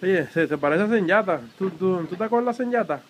Sí, se, parece a Senyata. ¿Tú, tú, ¿Tú te acuerdas de Senyata?